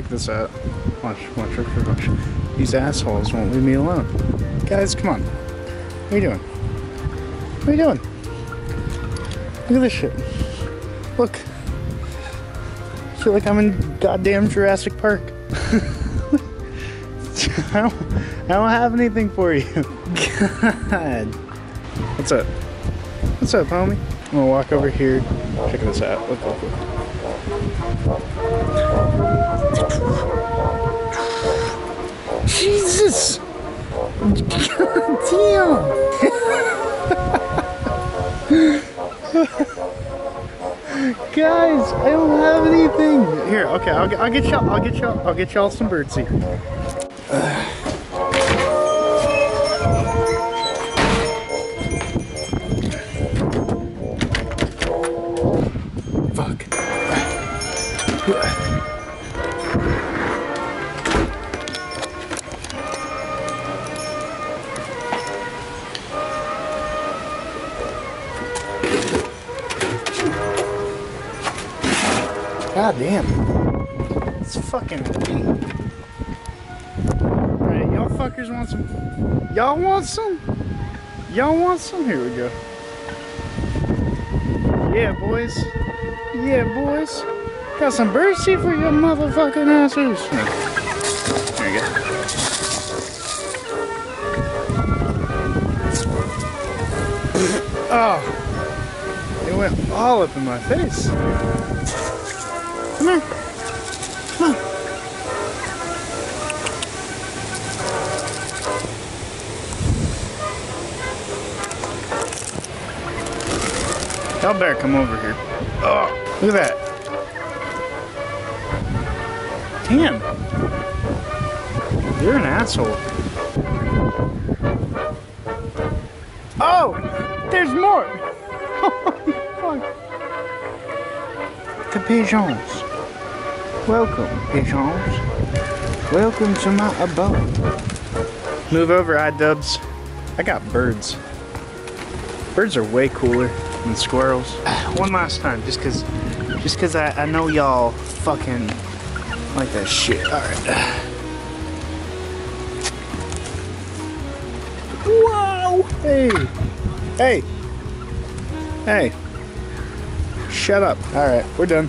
check this out. Watch, watch, watch, watch. These assholes won't leave me alone. Guys, come on. What are you doing? What are you doing? Look at this shit. Look. I feel like I'm in goddamn Jurassic Park. I don't, I don't have anything for you. God. What's up? What's up, homie? I'm gonna walk over here. Check this out. Look, look, look. Damn! Guys, I don't have anything. Here, okay, I'll, I'll get y'all. I'll get y'all. I'll get y'all some birdseed. God damn. It's fucking Alright, y'all fuckers want some? Y'all want some? Y'all want some? Here we go. Yeah, boys. Yeah, boys. Got some birdseed for your motherfucking asses. There you go. Oh, it went all up in my face. Come here. Come on. Y'all better come over here. Oh, look at that. Damn. You're an asshole. Oh, there's more. Oh, the pigeons. Welcome, pigeons. Welcome to my abode. Move over, iDubbbz. I got birds. Birds are way cooler than squirrels. One last time, just cause, just cause I, I know y'all fucking like that shit. All right. Whoa! Hey, hey, hey! Shut up. All right, we're done.